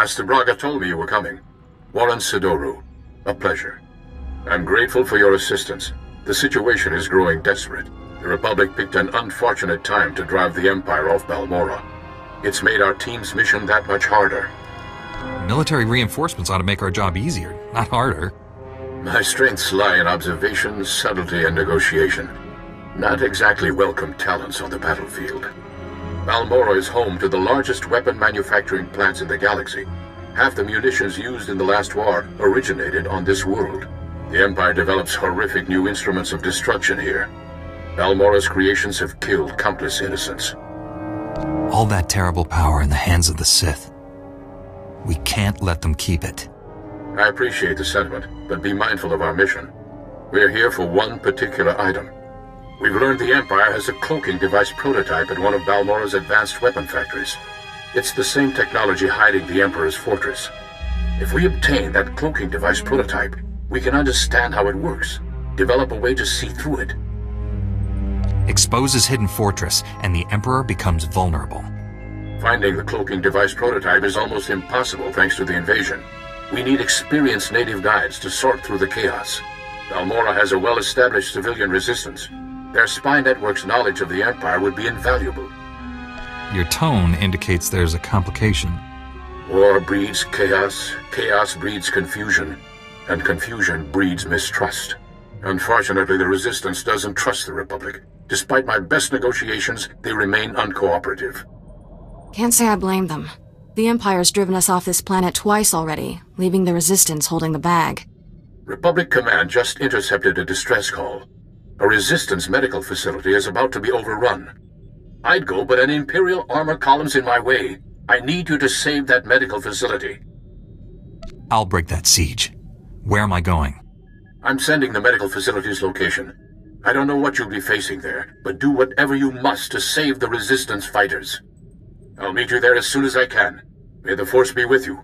Master Braga told me you were coming. Warren Sidoru. A pleasure. I'm grateful for your assistance. The situation is growing desperate. The Republic picked an unfortunate time to drive the Empire off Balmorra. It's made our team's mission that much harder. Military reinforcements ought to make our job easier, not harder. My strengths lie in observation, subtlety, and negotiation. Not exactly welcome talents on the battlefield. Balmorra is home to the largest weapon manufacturing plants in the galaxy. Half the munitions used in the last war originated on this world. The Empire develops horrific new instruments of destruction here. Balmorra's creations have killed countless innocents. All that terrible power in the hands of the Sith. We can't let them keep it. I appreciate the sentiment, but be mindful of our mission. We're here for one particular item. We've learned the Empire has a cloaking device prototype at one of Balmorra's advanced weapon factories. It's the same technology hiding the Emperor's fortress. If we obtain that cloaking device prototype, we can understand how it works, develop a way to see through it. Expose his hidden fortress, and the Emperor becomes vulnerable. Finding the cloaking device prototype is almost impossible thanks to the invasion. We need experienced native guides to sort through the chaos. Balmorra has a well-established civilian resistance. Their spy network's knowledge of the Empire would be invaluable. Your tone indicates there's a complication. War breeds chaos, chaos breeds confusion, and confusion breeds mistrust. Unfortunately, the Resistance doesn't trust the Republic. Despite my best negotiations, they remain uncooperative. Can't say I blame them. The Empire's driven us off this planet twice already, leaving the Resistance holding the bag. Republic Command just intercepted a distress call. A Resistance medical facility is about to be overrun. I'd go, but an Imperial armor column's in my way. I need you to save that medical facility. I'll break that siege. Where am I going? I'm sending the medical facility's location. I don't know what you'll be facing there, but do whatever you must to save the Resistance fighters. I'll meet you there as soon as I can. May the Force be with you.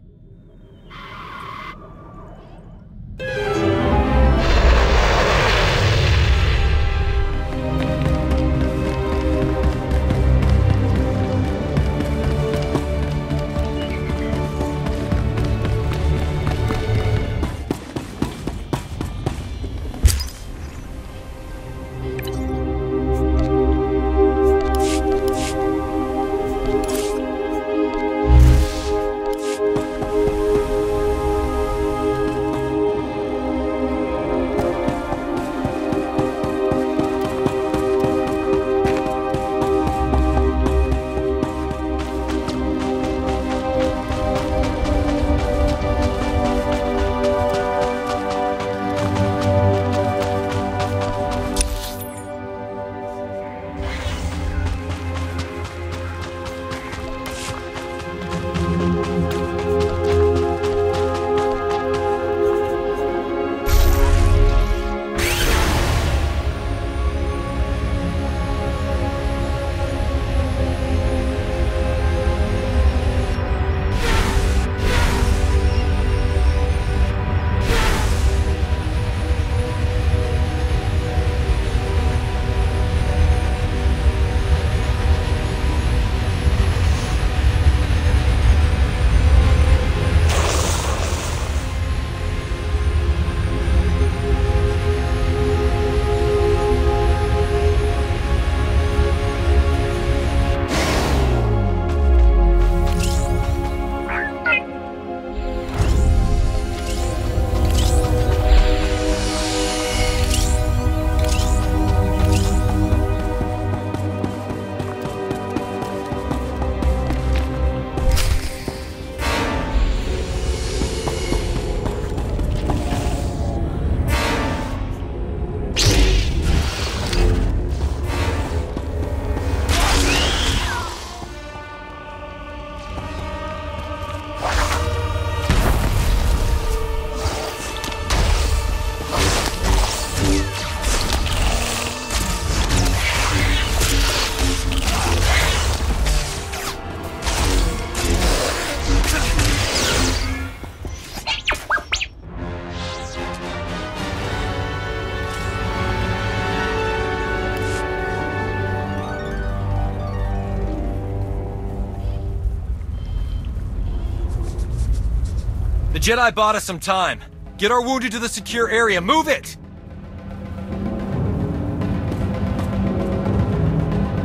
Jedi bought us some time. Get our wounded to the secure area. Move it!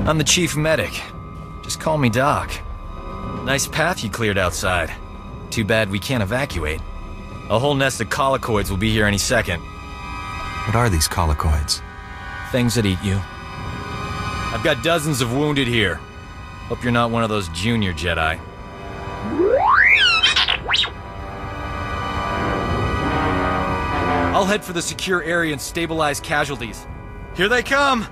I'm the chief medic. Just call me Doc. Nice path you cleared outside. Too bad we can't evacuate. A whole nest of colicoids will be here any second. What are these colicoids? Things that eat you. I've got dozens of wounded here. Hope you're not one of those junior Jedi. I'll head for the secure area and stabilize casualties. Here they come!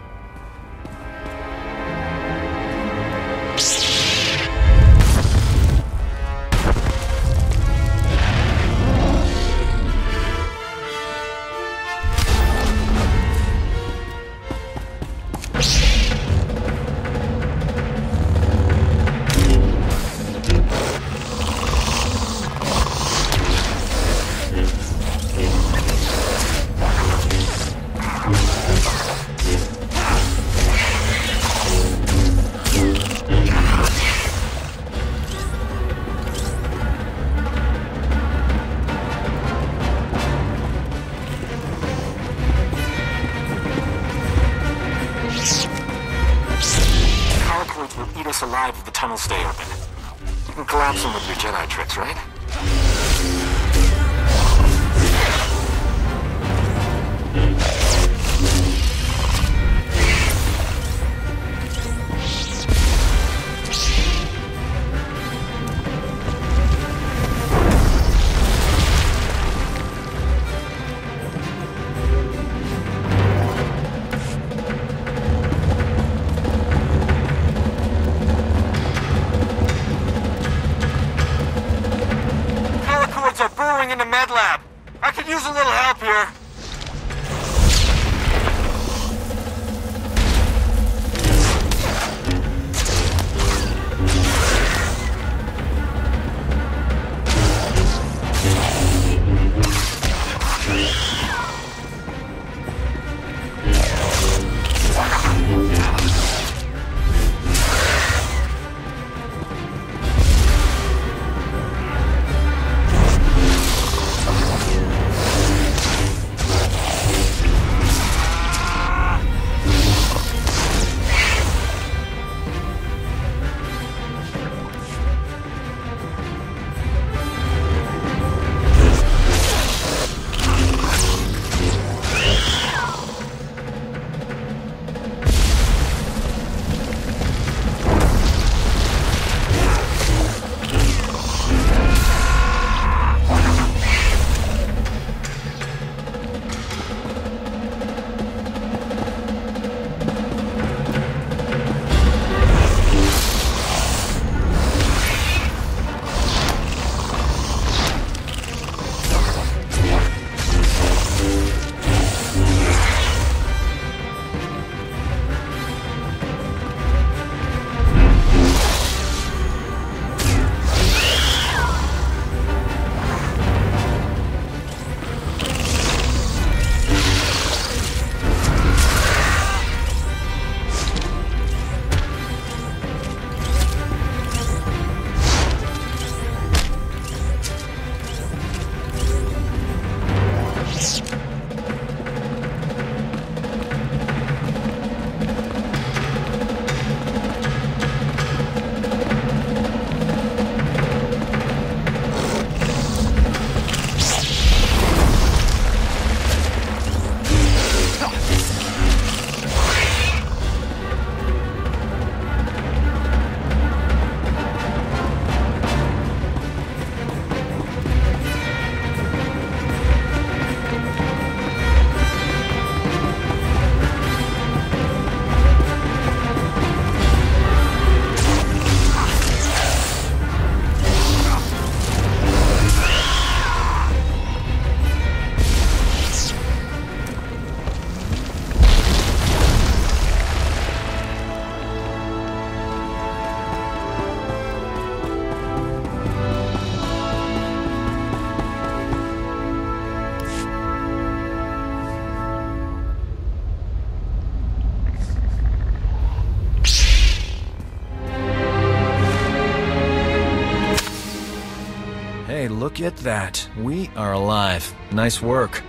Look at that. We are alive. Nice work.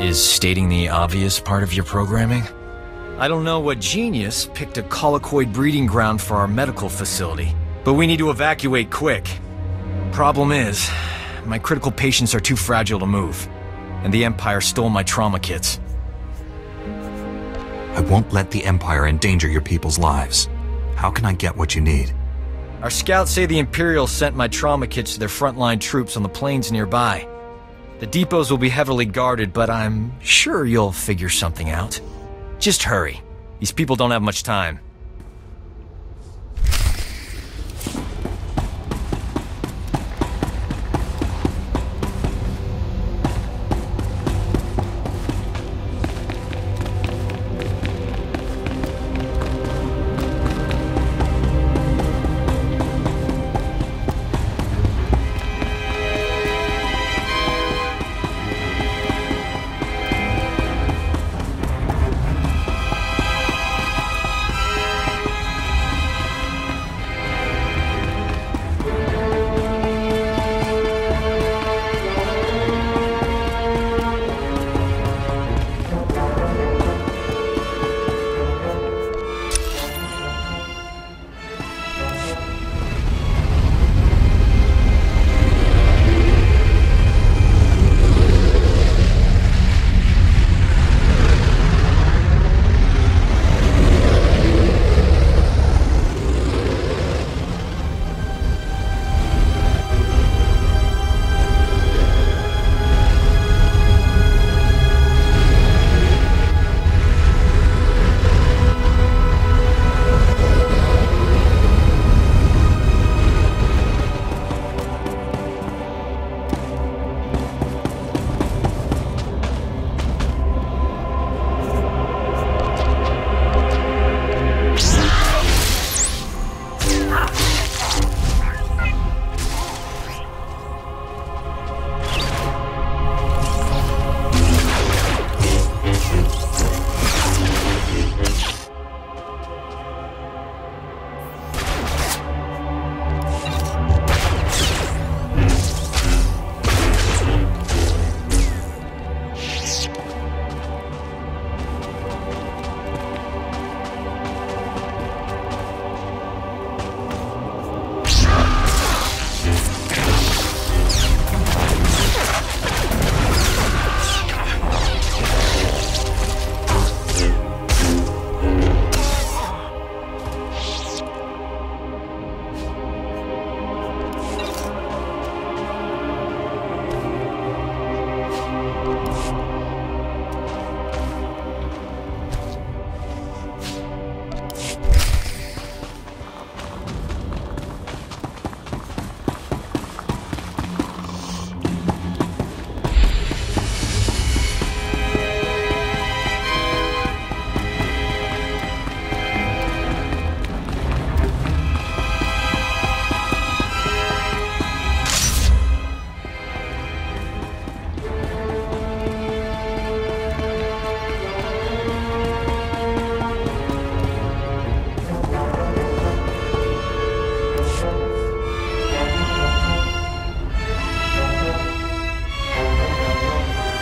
Is stating the obvious part of your programming? I don't know what genius picked a colicoid breeding ground for our medical facility, but we need to evacuate quick. Problem is, my critical patients are too fragile to move, and the Empire stole my trauma kits. I won't let the Empire endanger your people's lives. How can I get what you need? Our scouts say the Imperials sent my trauma kits to their frontline troops on the plains nearby. The depots will be heavily guarded, but I'm sure you'll figure something out. Just hurry. These people don't have much time.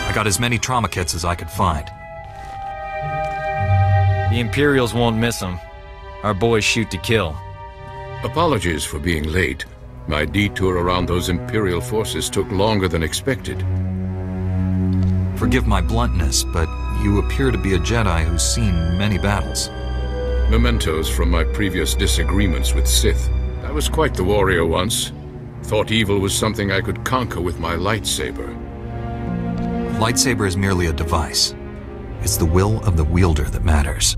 I got as many trauma kits as I could find. The Imperials won't miss them. Our boys shoot to kill. Apologies for being late. My detour around those Imperial forces took longer than expected. Forgive my bluntness, but you appear to be a Jedi who's seen many battles. Mementos from my previous disagreements with Sith. I was quite the warrior once. Thought evil was something I could conquer with my lightsaber. Lightsaber is merely a device. It's the will of the wielder that matters.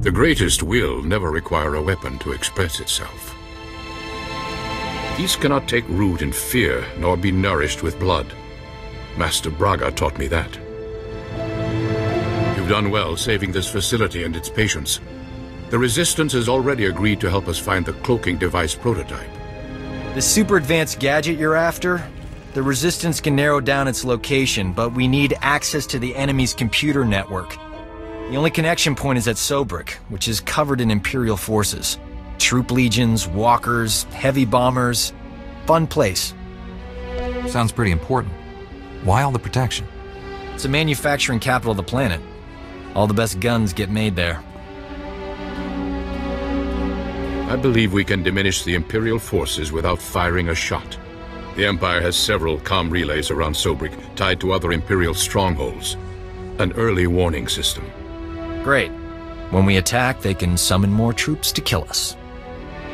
The greatest will never require a weapon to express itself. These cannot take root in fear, nor be nourished with blood. Master Braga taught me that. You've done well saving this facility and its patients. The Resistance has already agreed to help us find the cloaking device prototype. The super advanced gadget you're after? The Resistance can narrow down its location, but we need access to the enemy's computer network. The only connection point is at Sobrik, which is covered in Imperial forces. Troop legions, walkers, heavy bombers. Fun place. Sounds pretty important. Why all the protection? It's a manufacturing capital of the planet. All the best guns get made there. I believe we can diminish the Imperial forces without firing a shot. The Empire has several com relays around Sobrik, tied to other Imperial strongholds. An early warning system. Great. When we attack, they can summon more troops to kill us.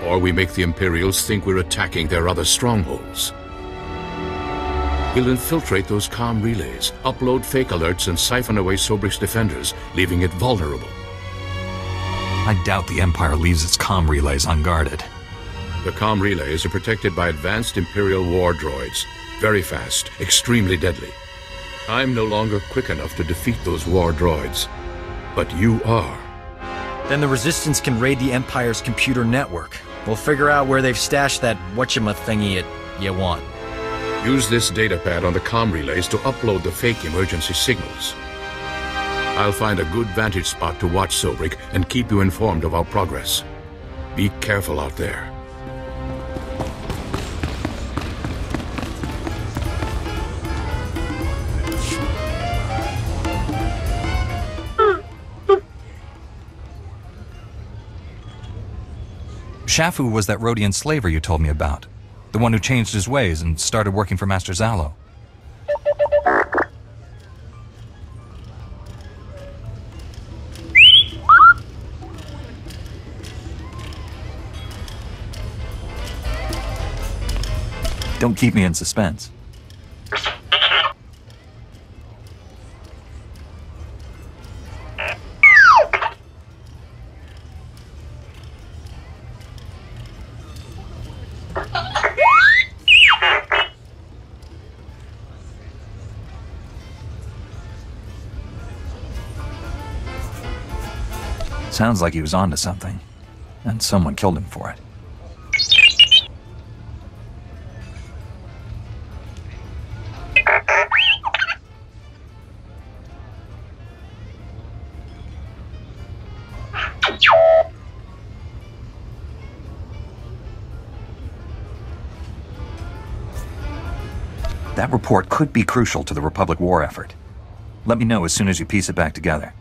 Or we make the Imperials think we're attacking their other strongholds. We'll infiltrate those com relays, upload fake alerts, and siphon away Sobrik's defenders, leaving it vulnerable. I doubt the Empire leaves its com relays unguarded. The com relays are protected by advanced Imperial war droids. Very fast, extremely deadly. I'm no longer quick enough to defeat those war droids. But you are. Then the Resistance can raid the Empire's computer network. We'll figure out where they've stashed that whatchama thingy it you want. Use this datapad on the com relays to upload the fake emergency signals. I'll find a good vantage spot to watch Sobrik and keep you informed of our progress. Be careful out there. Shafu was that Rodian slaver you told me about. The one who changed his ways and started working for Master Zalo. Don't keep me in suspense. Sounds like he was onto something, and someone killed him for it. That report could be crucial to the Republic war effort. Let me know as soon as you piece it back together.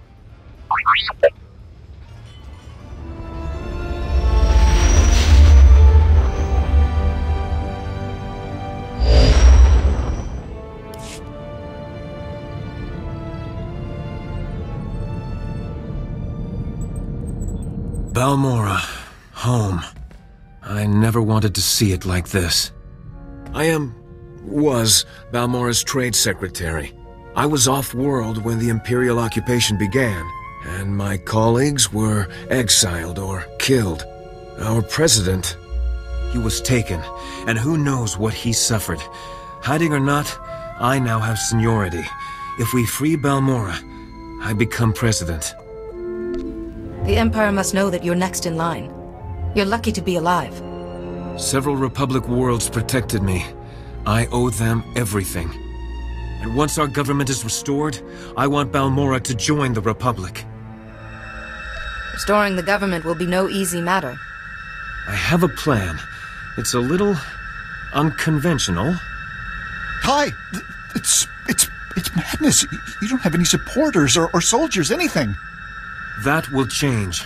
To see it like this. I am, was, Balmorra's trade secretary. I was off-world when the Imperial occupation began, and my colleagues were exiled or killed. Our president, he was taken, and who knows what he suffered. Hiding or not, I now have seniority. If we free Balmorra, I become president. The Empire must know that you're next in line. You're lucky to be alive. Several Republic worlds protected me. I owe them everything. And once our government is restored, I want Balmorra to join the Republic. Restoring the government will be no easy matter. I have a plan. It's a little unconventional. Ty, it's it's it's madness. You don't have any supporters or, or soldiers, anything. That will change.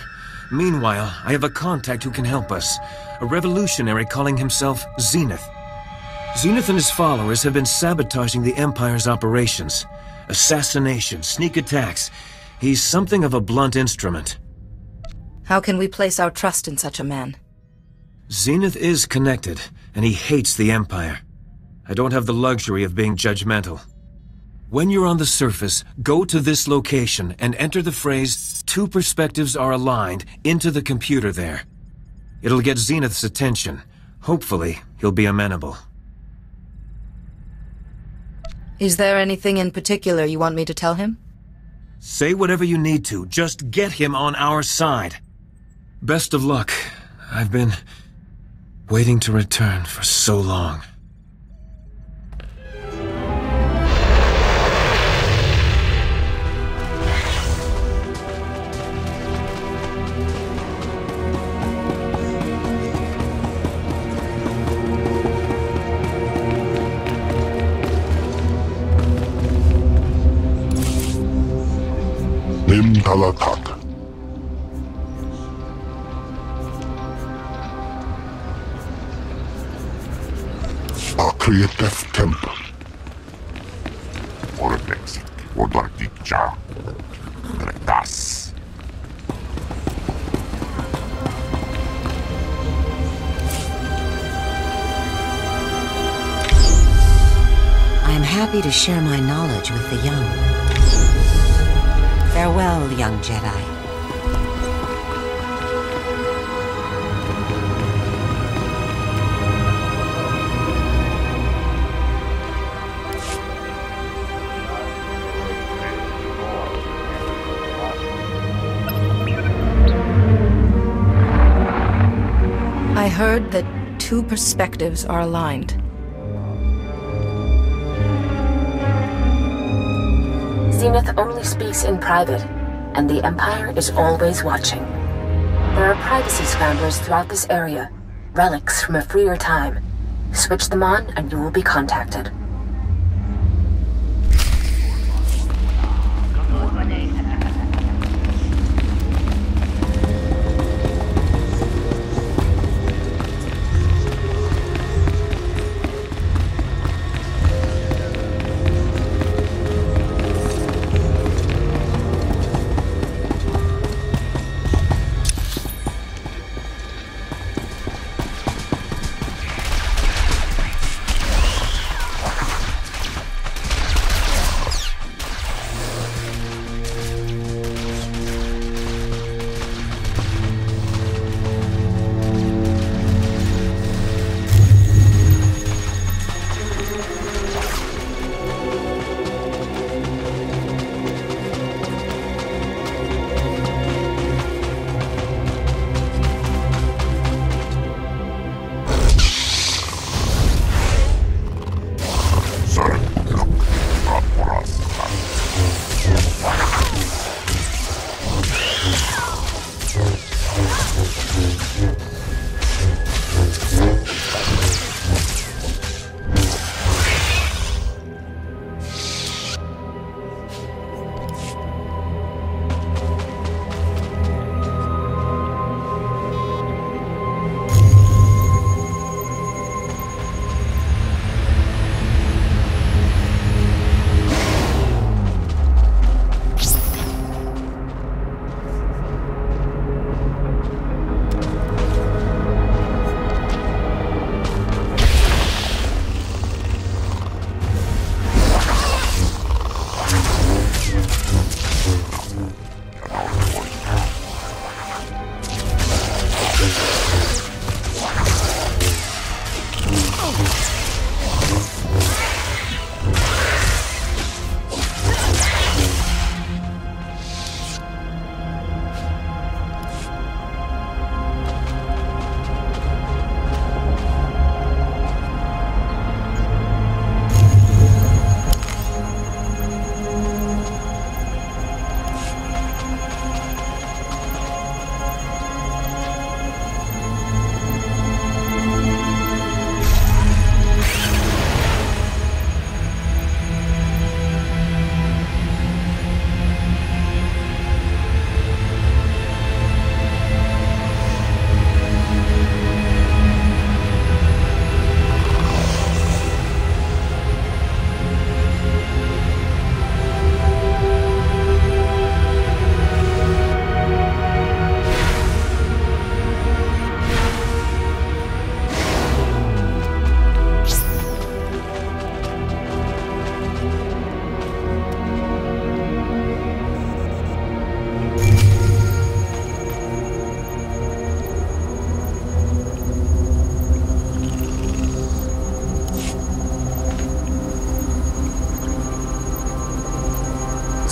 Meanwhile, I have a contact who can help us. A revolutionary calling himself Zenith. Zenith and his followers have been sabotaging the Empire's operations. Assassination, sneak attacks. He's something of a blunt instrument. How can we place our trust in such a man? Zenith is connected, and he hates the Empire. I don't have the luxury of being judgmental. When you're on the surface, go to this location and enter the phrase, two perspectives are aligned, into the computer there. It'll get Zenith's attention. Hopefully, he'll be amenable. Is there anything in particular you want me to tell him? Say whatever you need to, just get him on our side. Best of luck. I've been waiting to return for so long. Talatat. A creative temple. Vortex. Vorticha. Gretas. I am happy to share my knowledge with the young. Farewell, young Jedi. I heard that two perspectives are aligned. Zenith only speaks in private, and the Empire is always watching. There are privacy scramblers throughout this area, relics from a freer time. Switch them on and you will be contacted.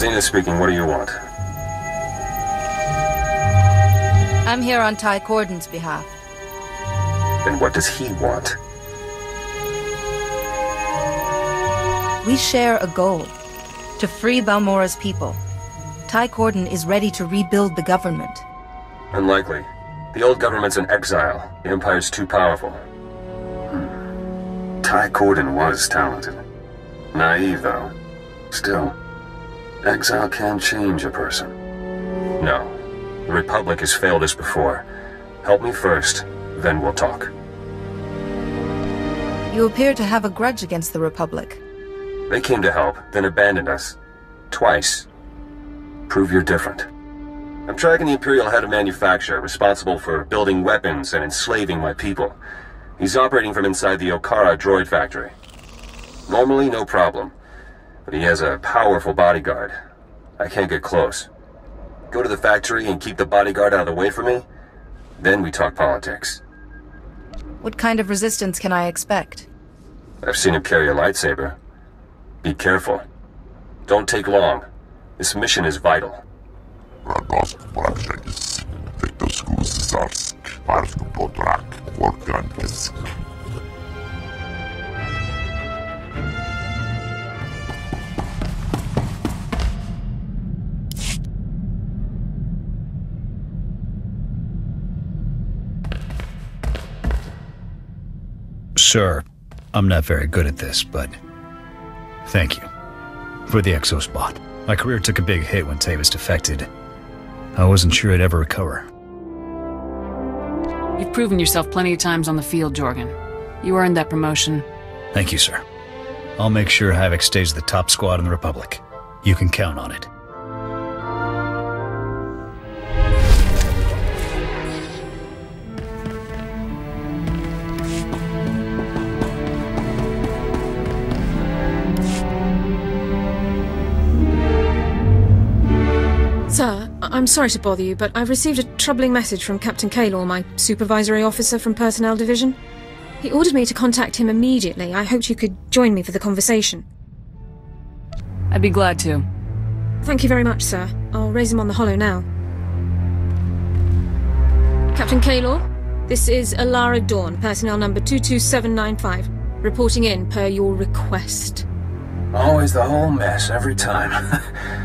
Zenith speaking, what do you want? I'm here on Ty Cordan's behalf. And what does he want? We share a goal to free Balmorra's people. Ty Cordan is ready to rebuild the government. Unlikely. The old government's in exile. The Empire's too powerful. Hmm. Ty Corden was talented. Naive, though. Still, exile can change a person. No. The Republic has failed us before. Help me first, then we'll talk. You appear to have a grudge against the Republic. They came to help, then abandoned us. Twice. Prove you're different. I'm tracking the Imperial head of manufacture, responsible for building weapons and enslaving my people. He's operating from inside the Okara droid factory. Normally, no problem. But he has a powerful bodyguard. I can't get close. Go to the factory and keep the bodyguard out of the way for me? Then we talk politics. What kind of resistance can I expect? I've seen him carry a lightsaber. Be careful. Don't take long. This mission is vital. Sir, I'm not very good at this, but thank you for the exospot. My career took a big hit when Tavus defected. I wasn't sure I'd ever recover. You've proven yourself plenty of times on the field, Jorgan. You earned that promotion. Thank you, sir. I'll make sure Havoc stays the top squad in the Republic. You can count on it. Sir, I- I'm sorry to bother you, but I've received a troubling message from Captain Kaylor, my supervisory officer from Personnel Division. He ordered me to contact him immediately. I hoped you could join me for the conversation. I'd be glad to. Thank you very much, sir. I'll raise him on the holo now. Captain Kaylor, this is Elara Dorne, personnel number 22795, reporting in per your request. Always the whole mess, every time.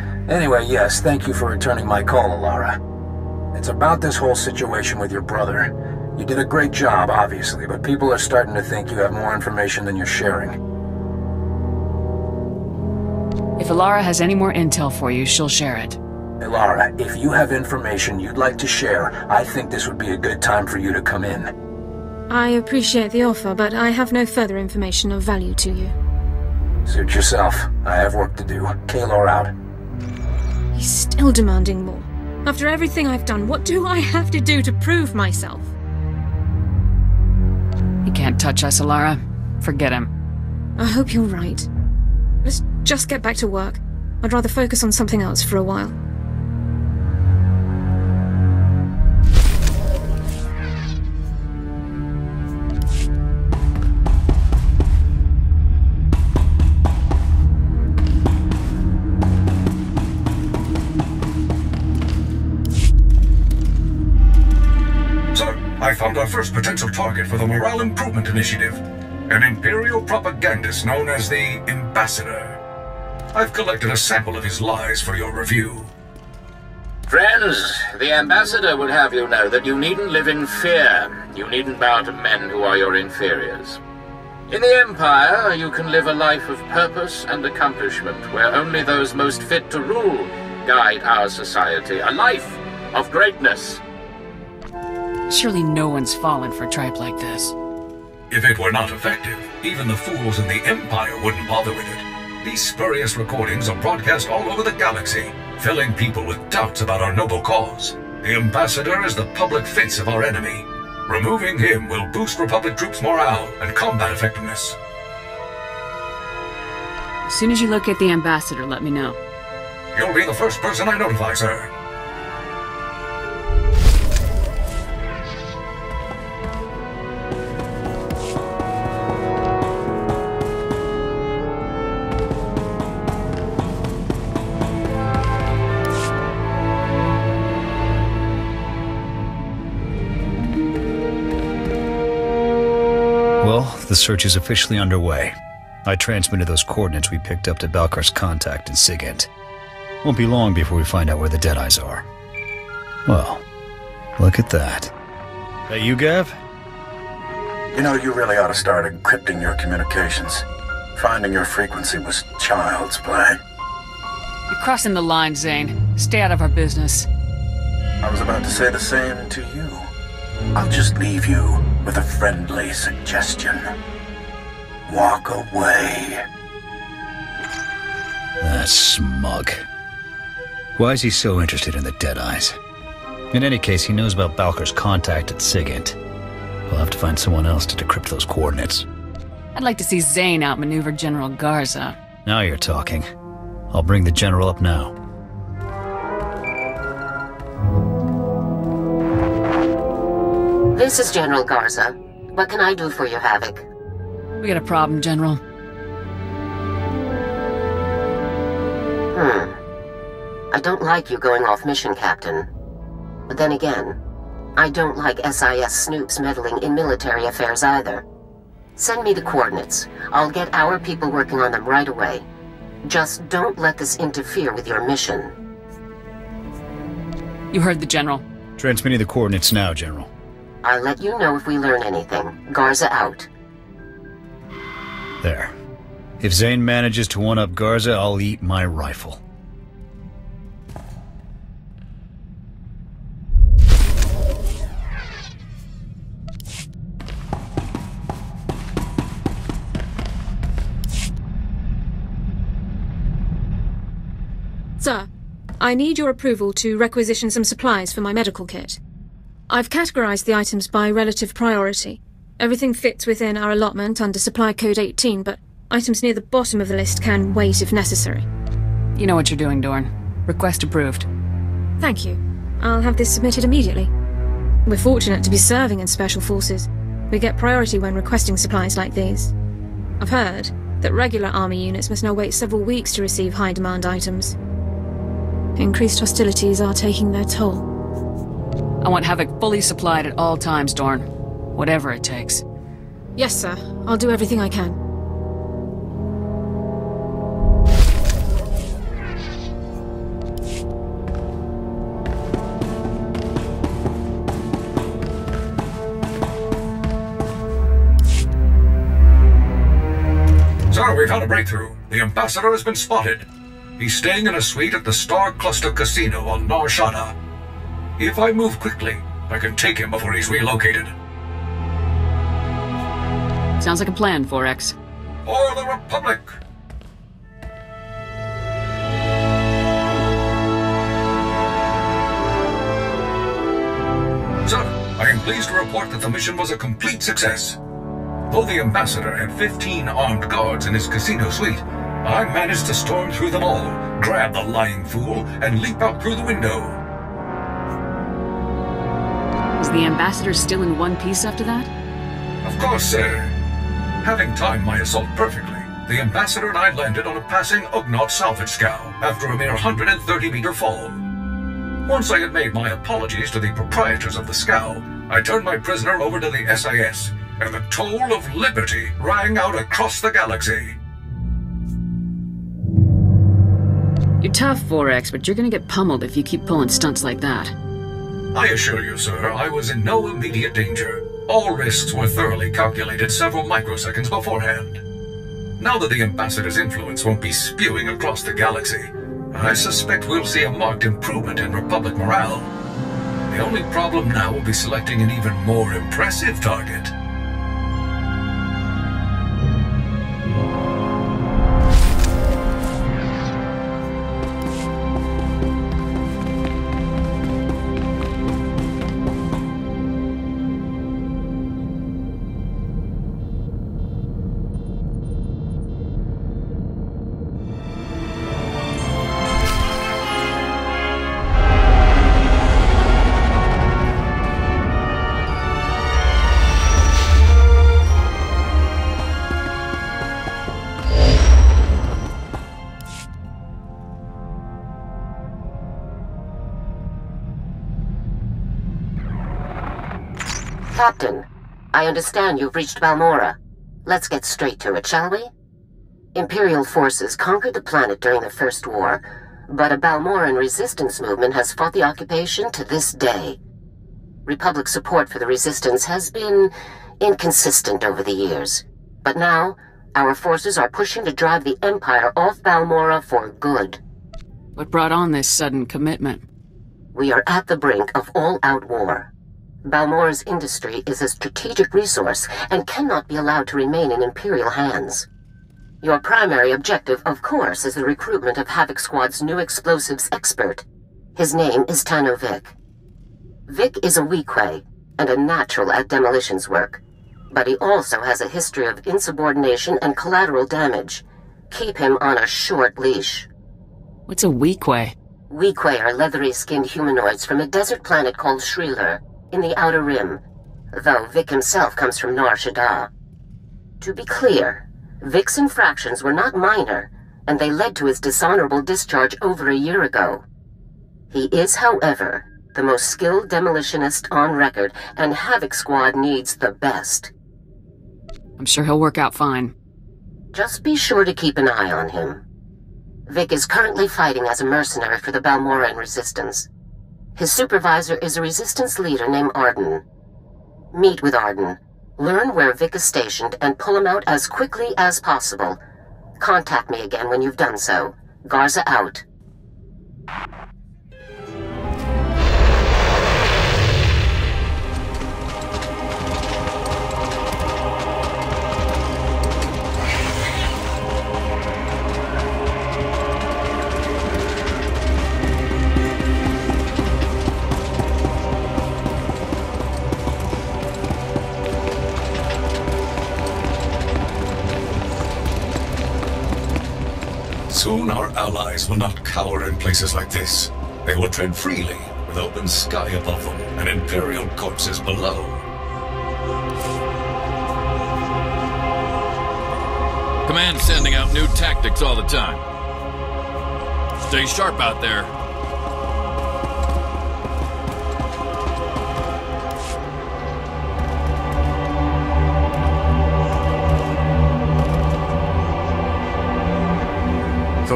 anyway, yes, thank you for returning my call, Elara. It's about this whole situation with your brother. You did a great job, obviously, but people are starting to think you have more information than you're sharing. If Elara has any more intel for you, she'll share it. Elara, if you have information you'd like to share, I think this would be a good time for you to come in. I appreciate the offer, but I have no further information of value to you. Suit yourself. I have work to do. Kaylor out. He's still demanding more. After everything I've done, what do I have to do to prove myself? He can't touch us, Elara. Forget him. I hope you're right. Let's just get back to work. I'd rather focus on something else for a while. First potential target for the Morale Improvement Initiative. An Imperial propagandist known as the Ambassador. I've collected a sample of his lies for your review. Friends, the ambassador would have you know that you needn't live in fear. You needn't bow to men who are your inferiors. In the Empire, you can live a life of purpose and accomplishment, where only those most fit to rule guide our society. A life of greatness. Surely no one's fallen for a tripe like this. If it were not effective, even the fools in the Empire wouldn't bother with it. These spurious recordings are broadcast all over the galaxy, filling people with doubts about our noble cause. The Ambassador is the public face of our enemy. Removing him will boost Republic troops' morale and combat effectiveness. As soon as you locate the ambassador, let me know. You'll be the first person I notify, sir. The search is officially underway. I transmitted those coordinates we picked up to Balkar's contact in Sigint. Won't be long before we find out where the Deadeyes are. Well, look at that. That you, Gav? You know, you really ought to start encrypting your communications. Finding your frequency was child's play. You're crossing the line, Zane. Stay out of our business. I was about to say the same to you. I'll just leave you with a friendly suggestion. Walk away. That smug. Why is he so interested in the Deadeyes? In any case, he knows about Balker's contact at Sigint. We'll have to find someone else to decrypt those coordinates. I'd like to see Zane outmaneuver General Garza. Now you're talking. I'll bring the General up now. This is General Garza. What can I do for you, Havoc? We got a problem, General. Hmm. I don't like you going off mission, Captain. But then again, I don't like SIS snoops meddling in military affairs either. Send me the coordinates. I'll get our people working on them right away. Just don't let this interfere with your mission. You heard the General. Transmitting the coordinates now, General. I'll let you know if we learn anything. Garza out. There. If Zane manages to one-up Garza, I'll eat my rifle. Sir, I need your approval to requisition some supplies for my medical kit. I've categorized the items by relative priority. Everything fits within our allotment under Supply Code 18, but items near the bottom of the list can wait if necessary. You know what you're doing, Dorne. Request approved. Thank you. I'll have this submitted immediately. We're fortunate to be serving in Special Forces. We get priority when requesting supplies like these. I've heard that regular Army units must now wait several weeks to receive high-demand items. Increased hostilities are taking their toll. I want Havoc fully supplied at all times, Dorne. Whatever it takes. Yes, sir. I'll do everything I can. Sir, we've had a breakthrough. The ambassador has been spotted. He's staying in a suite at the Star Cluster Casino on Nar Shaddaa. If I move quickly, I can take him before he's relocated. Sounds like a plan, 4X. For the Republic! Sir, I am pleased to report that the mission was a complete success. Though the ambassador had 15 armed guards in his casino suite, I managed to storm through them all, grab the lying fool, and leap out through the window. Is the ambassador still in one piece after that? Of course, sir. Having timed my assault perfectly, the ambassador and I landed on a passing Ugnaught salvage scow after a mere 130-meter fall. Once I had made my apologies to the proprietors of the scow, I turned my prisoner over to the SIS, and the toll of liberty rang out across the galaxy. You're tough, 4X, but you're gonna get pummeled if you keep pulling stunts like that. I assure you, sir, I was in no immediate danger. All risks were thoroughly calculated several microseconds beforehand. Now that the Ambassador's influence won't be spewing across the galaxy, I suspect we'll see a marked improvement in Republic morale. The only problem now will be selecting an even more impressive target. Captain, I understand you've reached Balmorra. Let's get straight to it, shall we? Imperial forces conquered the planet during the First War, but a Balmorran resistance movement has fought the occupation to this day. Republic support for the resistance has been inconsistent over the years, but now our forces are pushing to drive the Empire off Balmorra for good. What brought on this sudden commitment? We are at the brink of all-out war. Balmorra's industry is a strategic resource and cannot be allowed to remain in Imperial hands. Your primary objective, of course, is the recruitment of Havoc Squad's new explosives expert. His name is Tanno Vik. Vik is a Weequay and a natural at demolitions work, but he also has a history of insubordination and collateral damage. Keep him on a short leash. What's a Weequay? Weequay are leathery-skinned humanoids from a desert planet called Sriluur, in the Outer Rim, though Vik himself comes from Nar Shaddaa. To be clear, Vik's infractions were not minor, and they led to his dishonorable discharge over a year ago. He is, however, the most skilled demolitionist on record, and Havoc Squad needs the best. I'm sure he'll work out fine. Just be sure to keep an eye on him. Vik is currently fighting as a mercenary for the Balmorran Resistance. His supervisor is a Resistance leader named Arden. Meet with Arden, learn where Vik is stationed, and pull him out as quickly as possible. Contact me again when you've done so. Garza out. Soon our allies will not cower in places like this. They will tread freely, with open sky above them and Imperial corpses below. Command sending out new tactics all the time. Stay sharp out there.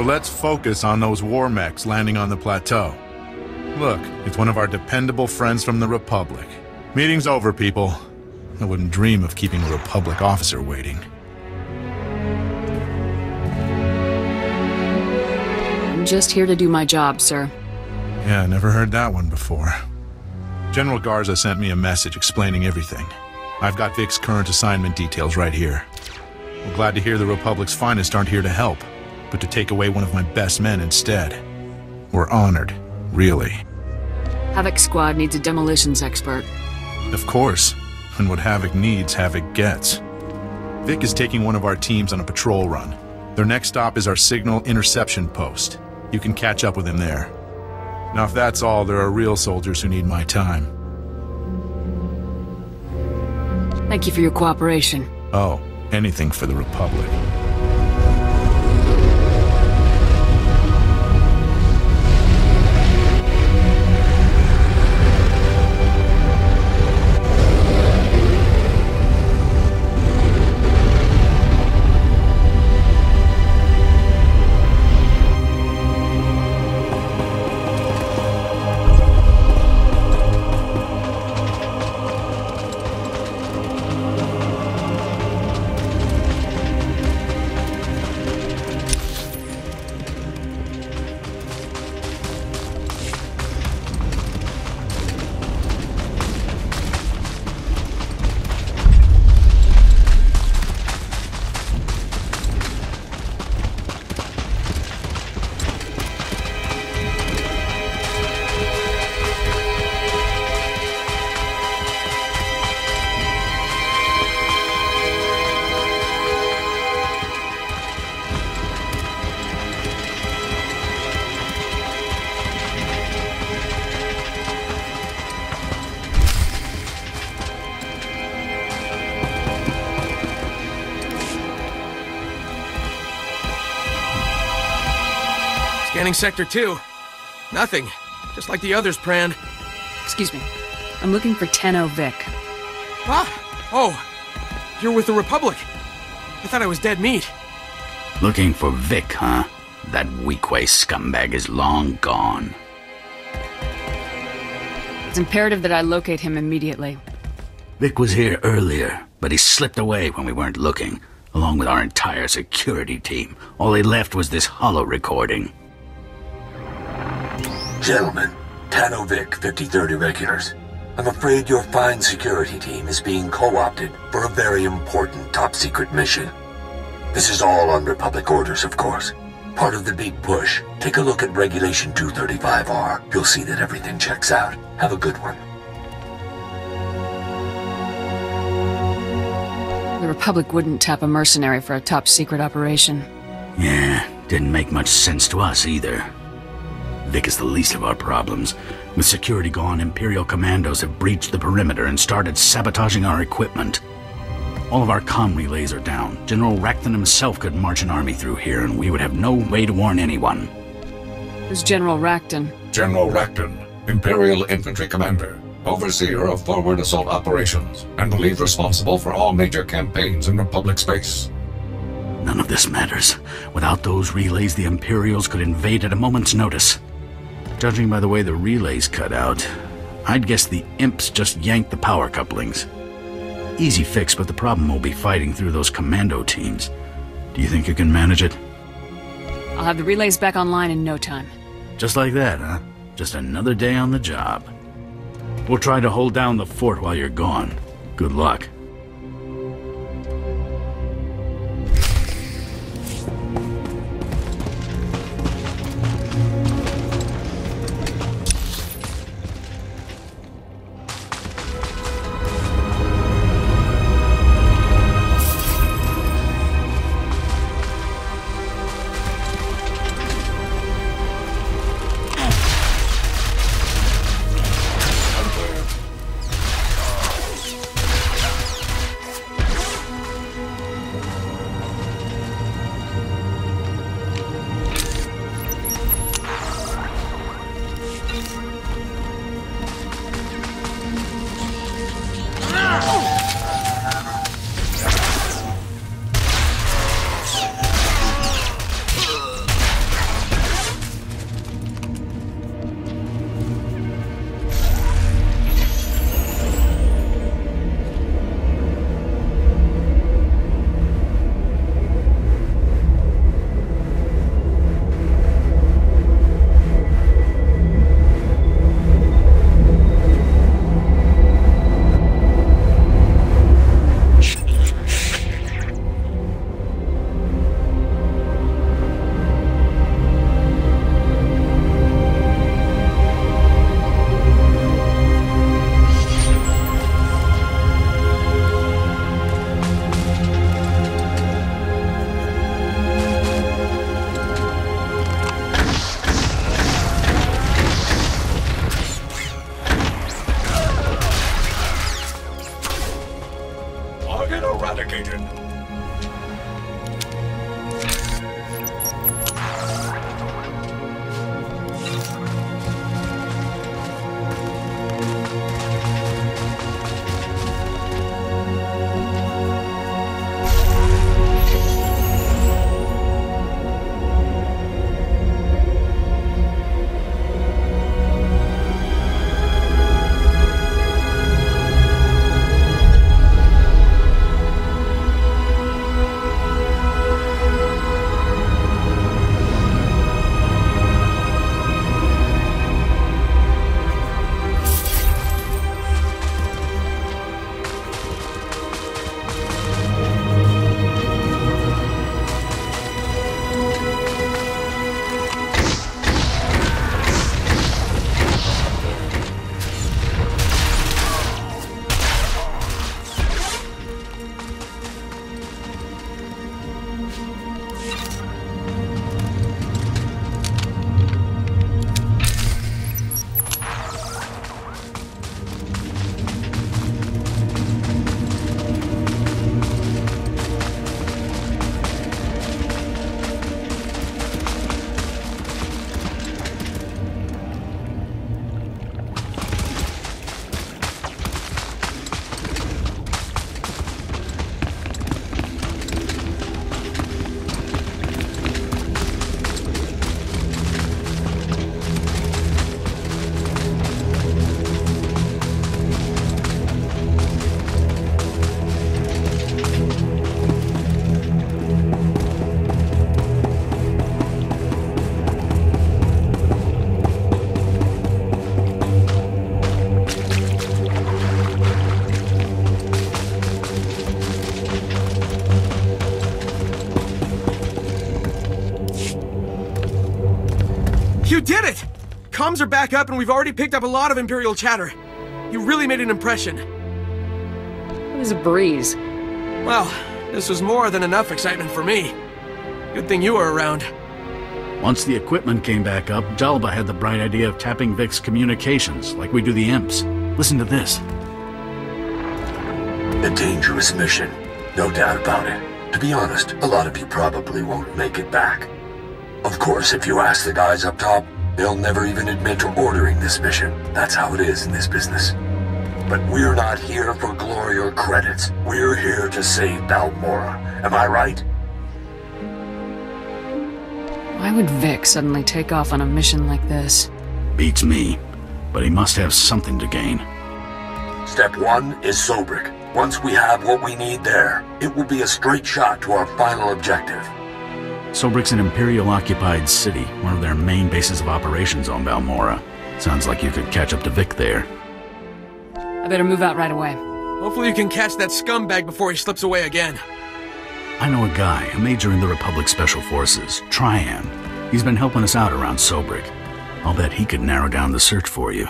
Let's focus on those war mechs landing on the plateau. Look, it's one of our dependable friends from the Republic. Meeting's over, people. I wouldn't dream of keeping a Republic officer waiting. I'm just here to do my job, sir. Yeah, never heard that one before. General Garza sent me a message explaining everything. I've got Vik's current assignment details right here. We're glad to hear the Republic's finest aren't here to help, but to take away one of my best men instead. We're honored, really. Havoc Squad needs a demolitions expert. Of course. And what Havoc needs, Havoc gets. Vik is taking one of our teams on a patrol run. Their next stop is our signal interception post. You can catch up with him there. Now, if that's all, there are real soldiers who need my time. Thank you for your cooperation. Oh, anything for the Republic. Sector 2. Nothing. Just like the others, Pran. Excuse me. I'm looking for Tanno Vik. Ah! Oh! You're with the Republic. I thought I was dead meat. Looking for Vik, huh? That Weequay scumbag is long gone. It's imperative that I locate him immediately. Vik was here earlier, but he slipped away when we weren't looking, along with our entire security team. All he left was this holo recording. Gentlemen, Tanno Vik 53rd Irregulars. I'm afraid your fine security team is being co-opted for a very important top-secret mission. This is all on Republic orders, of course. Part of the big push. Take a look at Regulation 235R. You'll see that everything checks out. Have a good one. The Republic wouldn't tap a mercenary for a top secret operation. Yeah, didn't make much sense to us either. Vik is the least of our problems. With security gone, Imperial commandos have breached the perimeter and started sabotaging our equipment. All of our comm relays are down. General Rakton himself could march an army through here, and we would have no way to warn anyone. Who's General Rakton? General Rakton, Imperial Infantry Commander, overseer of forward assault operations, and believed responsible for all major campaigns in Republic space. None of this matters. Without those relays, the Imperials could invade at a moment's notice. Judging by the way the relays cut out, I'd guess the imps just yanked the power couplings. Easy fix, but the problem will be fighting through those commando teams. Do you think you can manage it? I'll have the relays back online in no time. Just like that, huh? Just another day on the job. We'll try to hold down the fort while you're gone. Good luck. Comms are back up and we've already picked up a lot of Imperial chatter. You really made an impression. It was a breeze. Well, this was more than enough excitement for me. Good thing you were around. Once the equipment came back up, Jalba had the bright idea of tapping Vik's communications, like we do the imps. Listen to this. A dangerous mission, no doubt about it. To be honest, a lot of you probably won't make it back. Of course, if you ask the guys up top, they'll never even admit to ordering this mission. That's how it is in this business. But we're not here for glory or credits. We're here to save Balmorra. Am I right? Why would Vik suddenly take off on a mission like this? Beats me. But he must have something to gain. Step one is Sobrik. Once we have what we need there, it will be a straight shot to our final objective. Sobrik's an Imperial-occupied city, one of their main bases of operations on Balmorra. Sounds like you could catch up to Vik there. I better move out right away. Hopefully you can catch that scumbag before he slips away again. I know a guy, a major in the Republic Special Forces, Trian. He's been helping us out around Sobrik. I'll bet he could narrow down the search for you.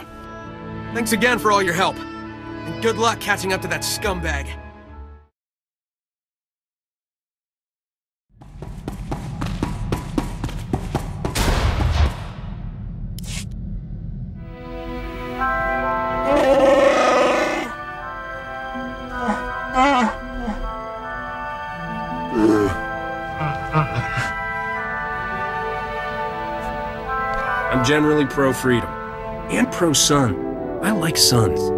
Thanks again for all your help. And good luck catching up to that scumbag. I'm generally pro-freedom. And pro-son. I like sons.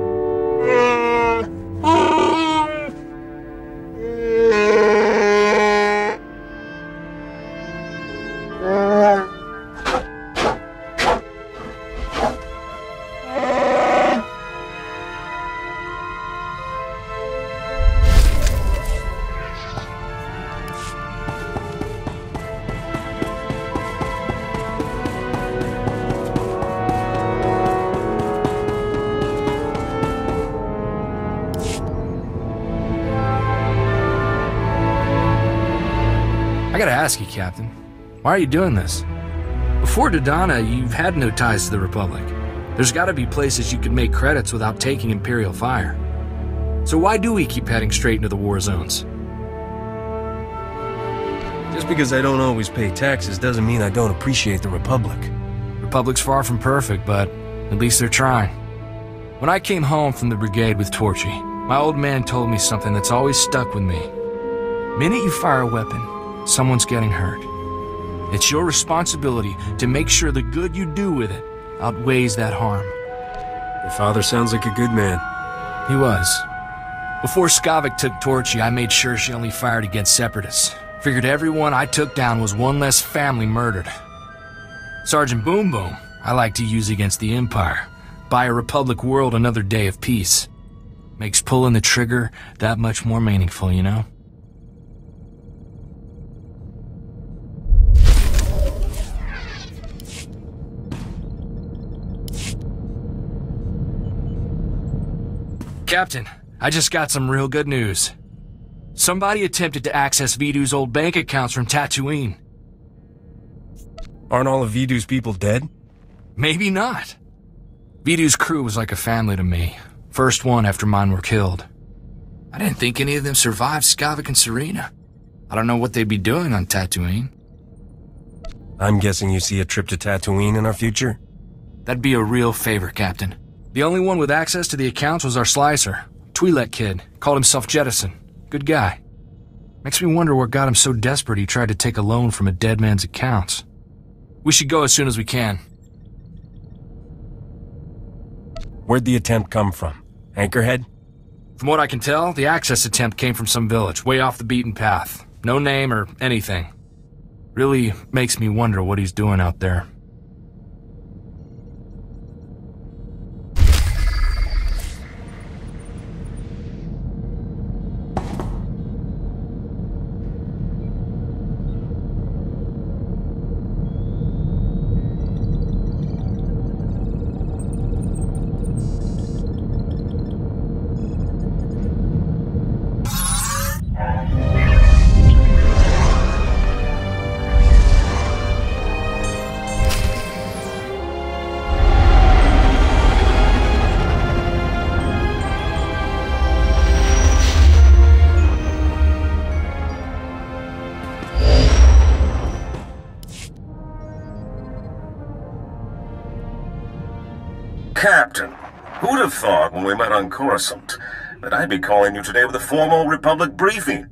Why are you doing this? Before Dodonna, you've had no ties to the Republic. There's gotta be places you could make credits without taking Imperial fire. So why do we keep heading straight into the war zones? Just because I don't always pay taxes doesn't mean I don't appreciate the Republic. Republic's far from perfect, but at least they're trying. When I came home from the brigade with Torchy, my old man told me something that's always stuck with me. Minute you fire a weapon, someone's getting hurt. It's your responsibility to make sure the good you do with it outweighs that harm. Your father sounds like a good man. He was. Before Skavik took Torchy, I made sure she only fired against separatists. Figured everyone I took down was one less family murdered. Sergeant Boom Boom, I like to use against the Empire. Buy a Republic world another day of peace. Makes pulling the trigger that much more meaningful, you know? Captain, I just got some real good news. Somebody attempted to access Vidu's old bank accounts from Tatooine. Aren't all of Vidu's people dead? Maybe not. Vidu's crew was like a family to me. First one after mine were killed. I didn't think any of them survived Skavik and Serena. I don't know what they'd be doing on Tatooine. I'm guessing you see a trip to Tatooine in our future? That'd be a real favor, Captain. The only one with access to the accounts was our slicer. Twi'lek kid. Called himself Jettison. Good guy. Makes me wonder what got him so desperate he tried to take a loan from a dead man's accounts. We should go as soon as we can. Where'd the attempt come from? Anchorhead? From what I can tell, the access attempt came from some village, way off the beaten path. No name or anything. Really makes me wonder what he's doing out there. Coruscant that I'd be calling you today with a formal Republic briefing.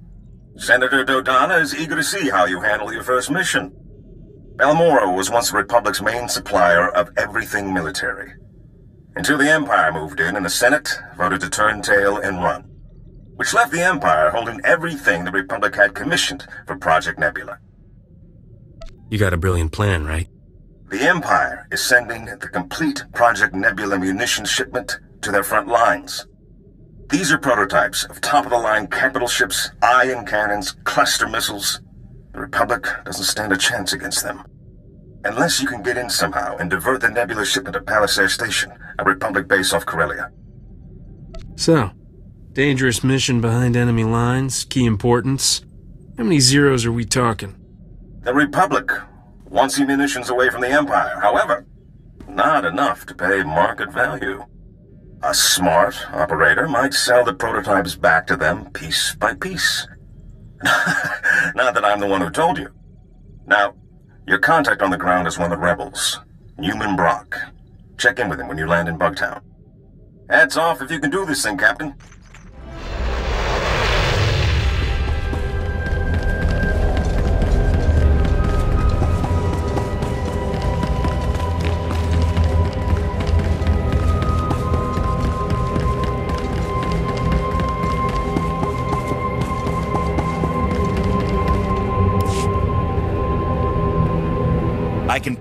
Senator Dodonna is eager to see how you handle your first mission. Balmorra was once the Republic's main supplier of everything military. Until the Empire moved in and the Senate voted to turn tail and run. Which left the Empire holding everything the Republic had commissioned for Project Nebula. You got a brilliant plan, right? The Empire is sending the complete Project Nebula munitions shipment to their front lines. These are prototypes of top-of-the-line capital ships, ion cannons, cluster missiles. The Republic doesn't stand a chance against them. Unless you can get in somehow and divert the Nebula shipment to Palisade Station, a Republic base off Corellia. So, dangerous mission behind enemy lines, key importance. How many zeros are we talking? The Republic wants the munitions away from the Empire. However, not enough to pay market value. A smart operator might sell the prototypes back to them piece by piece. Not that I'm the one who told you. Now, your contact on the ground is one of the rebels, Newman Brock. Check in with him when you land in Bugtown. Hats off if you can do this thing, Captain.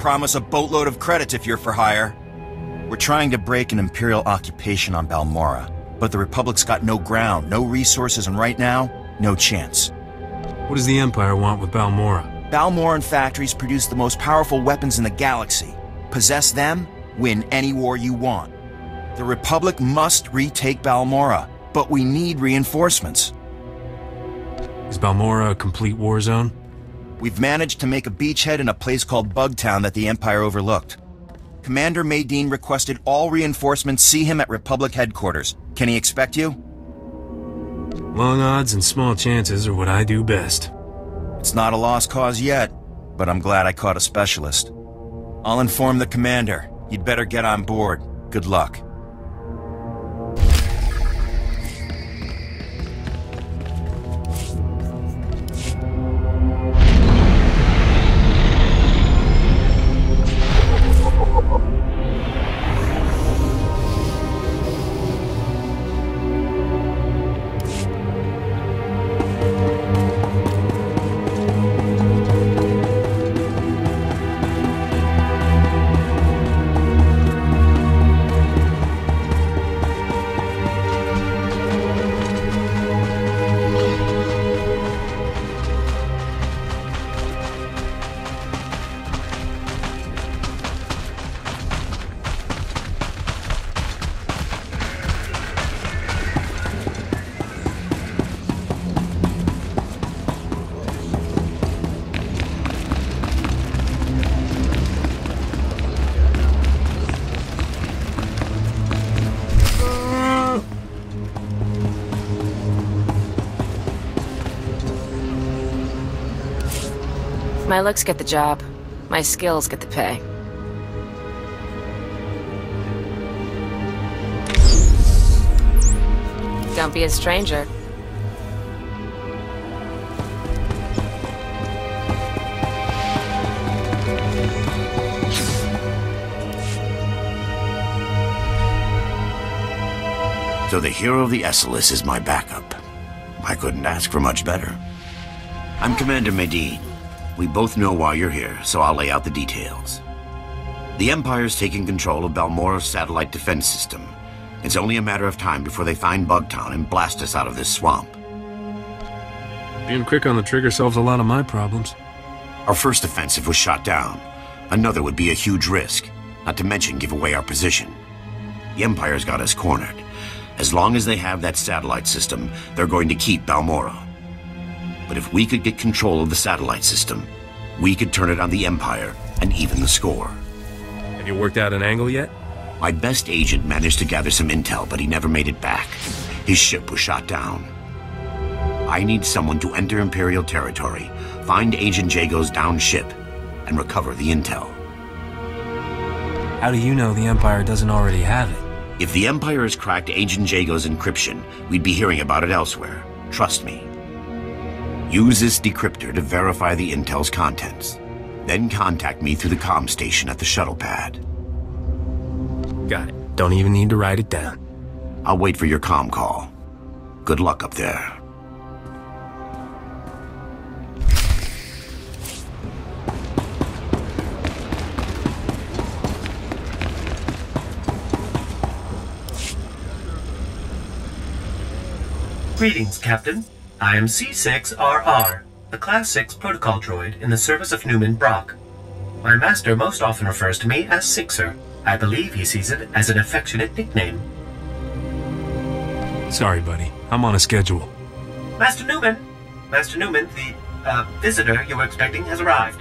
Promise a boatload of credits if you're for hire. We're trying to break an Imperial occupation on Balmorra, but the Republic's got no ground, no resources, and right now, no chance. What does the Empire want with Balmorra? Balmorran factories produce the most powerful weapons in the galaxy. Possess them, win any war you want. The Republic must retake Balmorra, but we need reinforcements. Is Balmorra a complete war zone? We've managed to make a beachhead in a place called Bugtown that the Empire overlooked. Commander Madine requested all reinforcements see him at Republic headquarters. Can he expect you? Long odds and small chances are what I do best. It's not a lost cause yet, but I'm glad I caught a specialist. I'll inform the commander. You'd better get on board. Good luck. My looks get the job. My skills get the pay. Don't be a stranger. So the hero of the Esseles is my backup. I couldn't ask for much better. I'm Commander Medine. We both know why you're here, so I'll lay out the details. The Empire's taking control of Balmorra's satellite defense system. It's only a matter of time before they find Bugtown and blast us out of this swamp. Being quick on the trigger solves a lot of my problems. Our first offensive was shot down. Another would be a huge risk, not to mention give away our position. The Empire's got us cornered. As long as they have that satellite system, they're going to keep Balmorra. But if we could get control of the satellite system, we could turn it on the Empire and even the score. Have you worked out an angle yet? My best agent managed to gather some intel, but he never made it back. His ship was shot down. I need someone to enter Imperial territory, find Agent Jago's downed ship, and recover the intel. How do you know the Empire doesn't already have it? If the Empire has cracked Agent Jago's encryption, we'd be hearing about it elsewhere. Trust me. Use this decryptor to verify the intel's contents. Then contact me through the comm station at the shuttle pad. Got it. Don't even need to write it down. I'll wait for your comm call. Good luck up there. Greetings, Captain. I am C6RR, the Class 6 protocol droid in the service of Newman Brock. My master most often refers to me as Sixer. I believe he sees it as an affectionate nickname. Sorry, buddy. I'm on a schedule. Master Newman! Master Newman, the, uh, visitor you were expecting has arrived.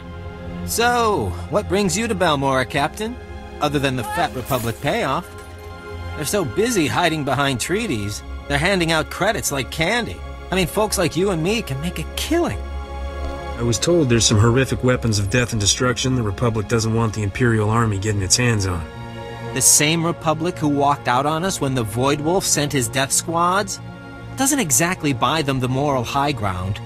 So, what brings you to Balmorra, Captain? Other than the Fat Republic payoff? They're so busy hiding behind treaties, they're handing out credits like candy. I mean, folks like you and me can make a killing. I was told there's some horrific weapons of death and destruction the Republic doesn't want the Imperial Army getting its hands on. The same Republic who walked out on us when the Void Wolf sent his death squads? Doesn't exactly buy them the moral high ground.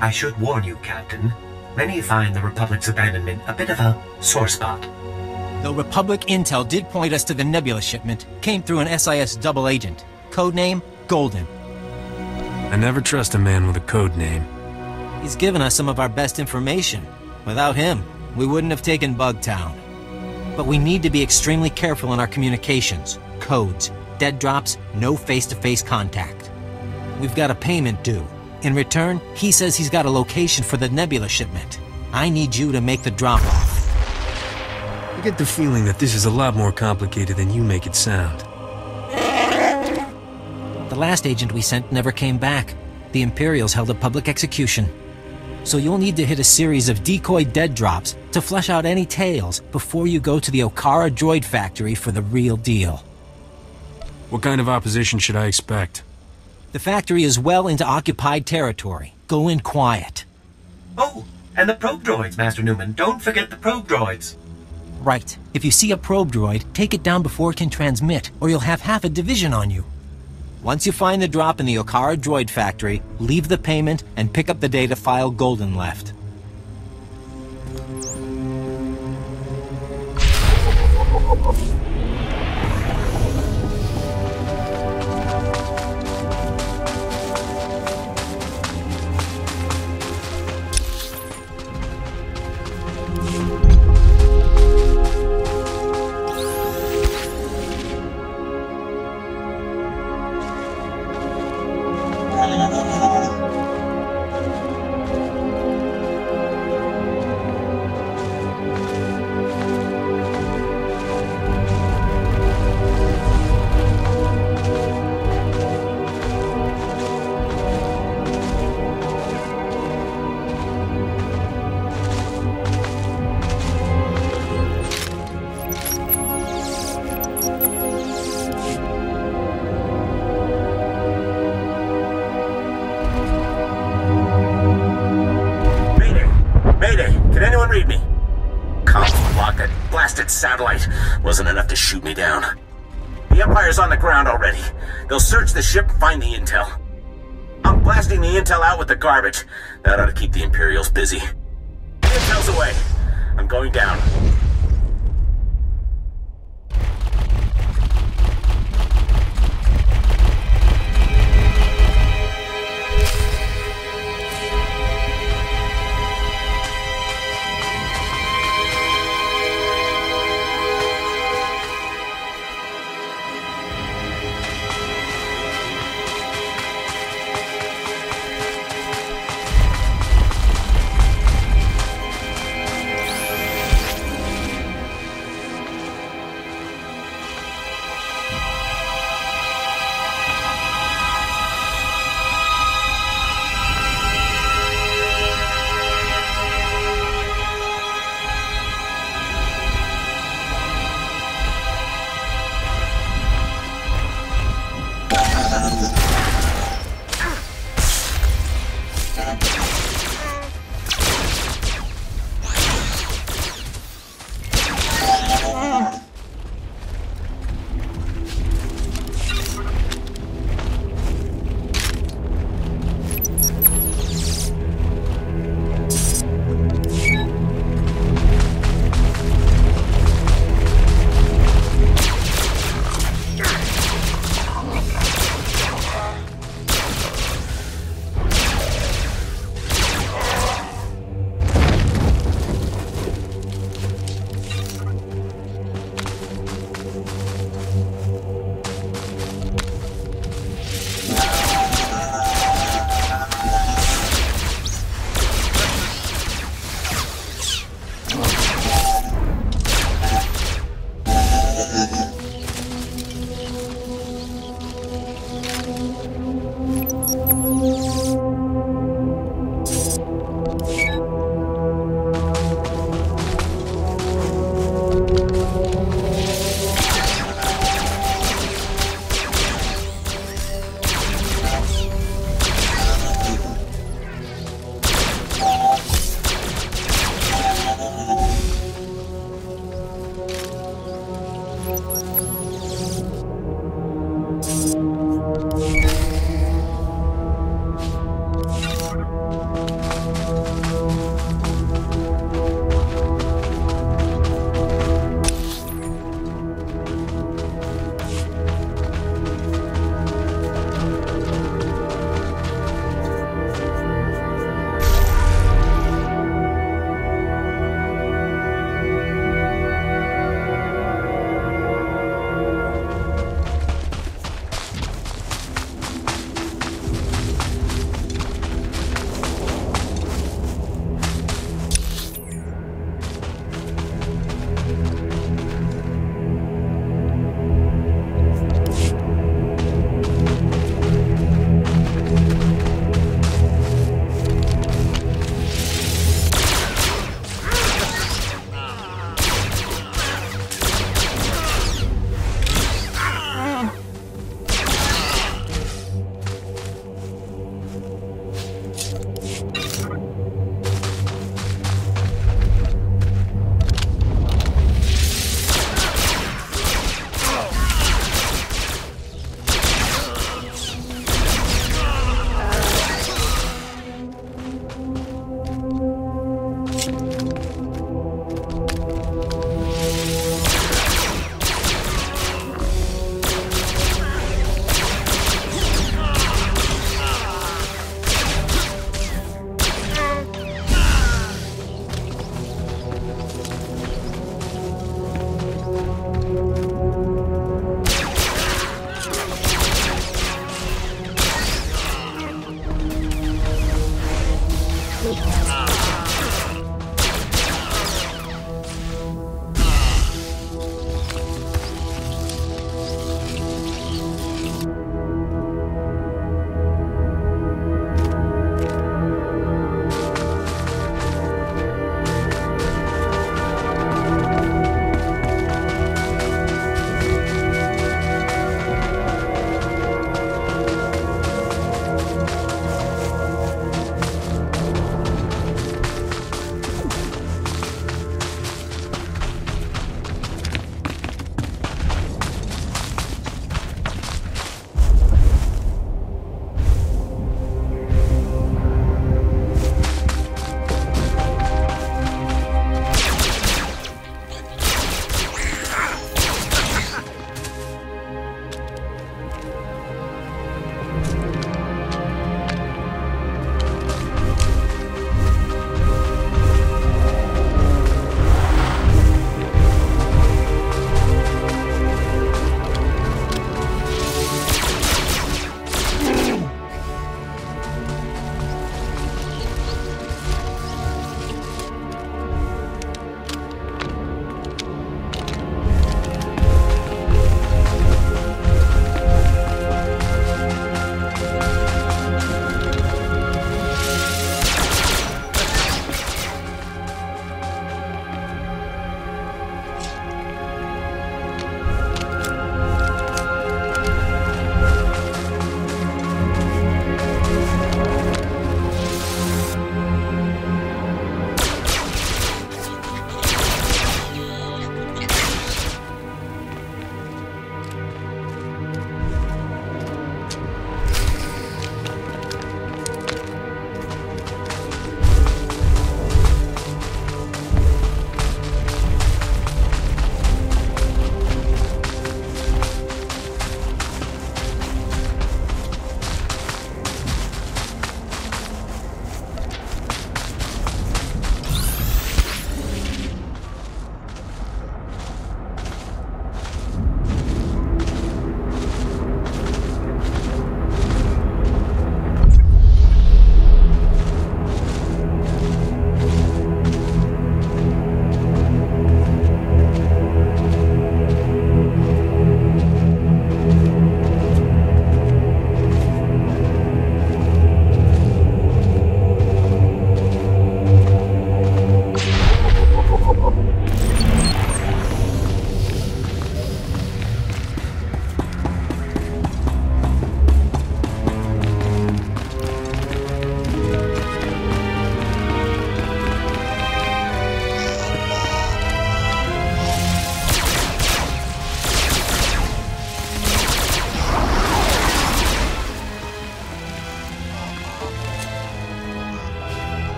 I should warn you, Captain. Many find the Republic's abandonment a bit of a sore spot. Though Republic intel did point us to the Nebula shipment, came through an SIS double agent. Codename Golden. I never trust a man with a code name. He's given us some of our best information. Without him, we wouldn't have taken Bugtown. But we need to be extremely careful in our communications. Codes, dead drops, no face-to-face contact. We've got a payment due. In return, he says he's got a location for the Nebula shipment. I need you to make the drop-off. I get the feeling that this is a lot more complicated than you make it sound. The last agent we sent never came back. The Imperials held a public execution. So you'll need to hit a series of decoy dead drops to flesh out any tails before you go to the Okara droid factory for the real deal. What kind of opposition should I expect? The factory is well into occupied territory. Go in quiet. Oh, and the probe droids, Master Newman. Don't forget the probe droids. Right. If you see a probe droid, take it down before it can transmit, or you'll have half a division on you. Once you find the drop in the Okara droid factory, leave the payment and pick up the data file Golden left. Shoot me down. The Empire's on the ground already. They'll search the ship, find the intel. I'm blasting the intel out with the garbage. That ought to keep the Imperials busy.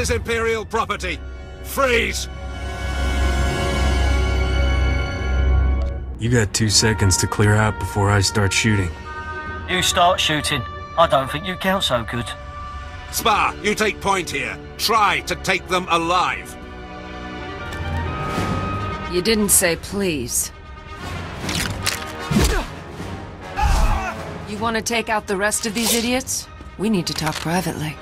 Is Imperial property. Freeze! You got two seconds to clear out before I start shooting. You start shooting. I don't think you count so good. Spa, you take point here. Try to take them alive. You didn't say please. You want to take out the rest of these idiots? We need to talk privately.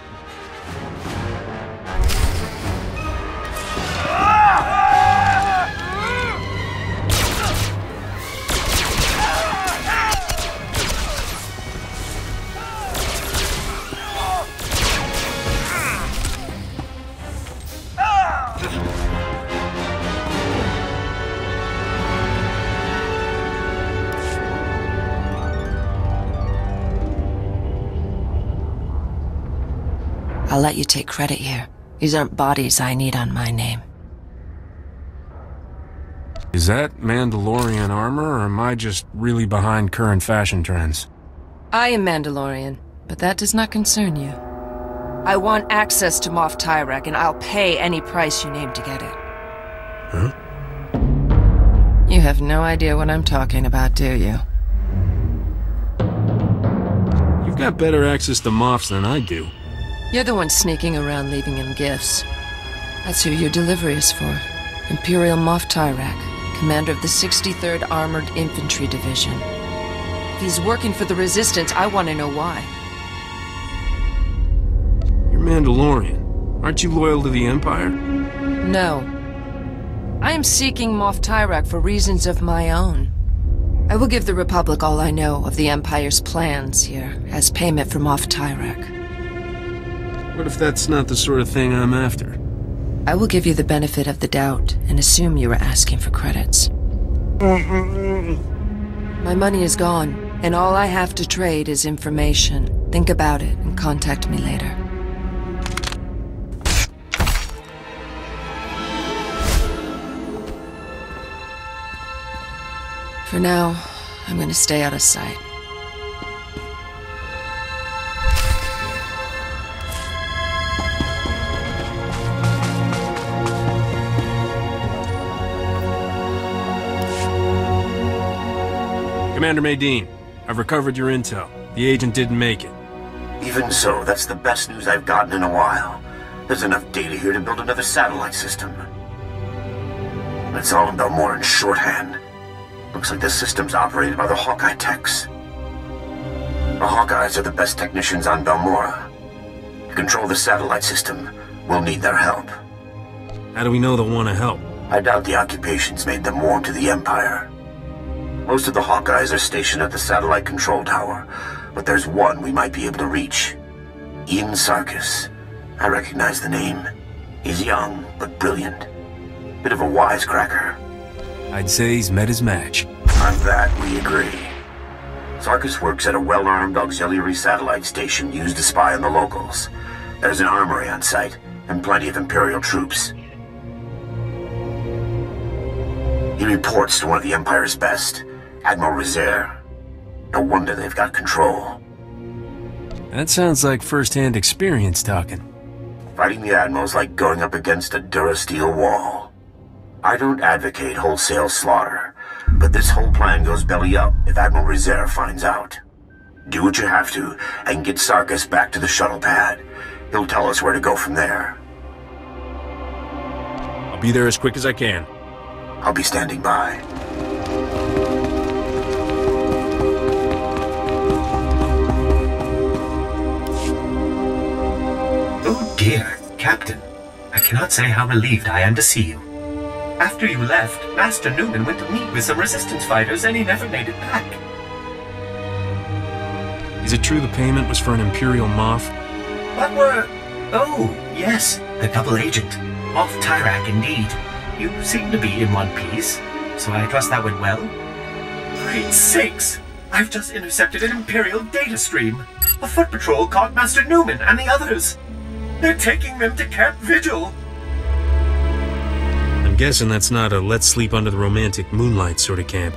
I'll let you take credit here. These aren't bodies I need on my name. Is that Mandalorian armor, or am I just really behind current fashion trends? I am Mandalorian, but that does not concern you. I want access to Moff Tyrak, and I'll pay any price you name to get it. Huh? You have no idea what I'm talking about, do you? You've got better access to Moffs than I do. You're the one sneaking around leaving him gifts. That's who your delivery is for. Imperial Moff Tyrak, commander of the 63rd Armored Infantry Division. If he's working for the Resistance, I want to know why. You're Mandalorian. Aren't you loyal to the Empire? No. I am seeking Moff Tyrak for reasons of my own. I will give the Republic all I know of the Empire's plans here, as payment for Moff Tyrak. What if that's not the sort of thing I'm after? I will give you the benefit of the doubt and assume you were asking for credits. My money is gone, and all I have to trade is information. Think about it and contact me later. For now, I'm gonna stay out of sight. Commander Madine, I've recovered your intel. The agent didn't make it. Even so, that's the best news I've gotten in a while. There's enough data here to build another satellite system. It's all in Balmorran's shorthand. Looks like the system's operated by the Hawkeye techs. The Hawkeyes are the best technicians on Balmorra. To control the satellite system, we'll need their help. How do we know they'll want to help? I doubt the occupations made them warm to the Empire. Most of the Hawkeyes are stationed at the satellite control tower, but there's one we might be able to reach. Ian Sarkis. I recognize the name. He's young, but brilliant. Bit of a wisecracker. I'd say he's met his match. On that, we agree. Sarkis works at a well-armed auxiliary satellite station used to spy on the locals. There's an armory on site, and plenty of Imperial troops. He reports to one of the Empire's best, Admiral Rezair. No wonder they've got control. That sounds like first-hand experience talking. Fighting the Admiral's like going up against a Durasteel wall. I don't advocate wholesale slaughter, but this whole plan goes belly up if Admiral Rezair finds out. Do what you have to, and get Sarkis back to the shuttle pad. He'll tell us where to go from there. I'll be there as quick as I can. I'll be standing by. Dear, Captain. I cannot say how relieved I am to see you. After you left, Master Newman went to meet with some resistance fighters and he never made it back. Is it true the payment was for an Imperial Moff? What were... Oh, yes, the double agent. Moff Tyrak, indeed. You seem to be in one piece, so I trust that went well. Great sakes! I've just intercepted an Imperial data stream. A foot patrol caught Master Newman and the others. They're taking them to Camp Vigil. I'm guessing that's not a let's sleep under the romantic moonlight sort of camp.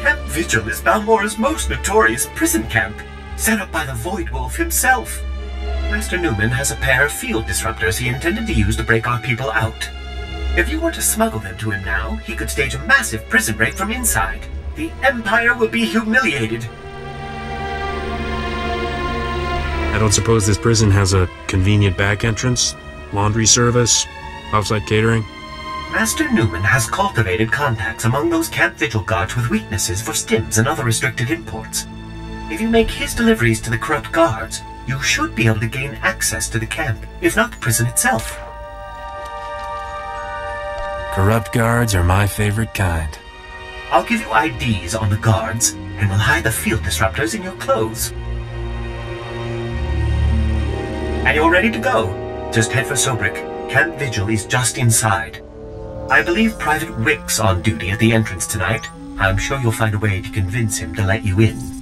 Camp Vigil is Balmorra's most notorious prison camp, set up by the Void Wolf himself. Master Newman has a pair of field disruptors he intended to use to break our people out. If you were to smuggle them to him now, he could stage a massive prison break from inside. The Empire will be humiliated. I don't suppose this prison has a convenient back entrance, laundry service, outside catering? Master Newman has cultivated contacts among those camp vigil guards with weaknesses for stims and other restricted imports. If you make his deliveries to the corrupt guards, you should be able to gain access to the camp, if not the prison itself. Corrupt guards are my favorite kind. I'll give you IDs on the guards, and we'll hide the field disruptors in your clothes. And you're ready to go. Just head for Sobrik. Camp Vigil is just inside. I believe Private Wick's on duty at the entrance tonight. I'm sure you'll find a way to convince him to let you in.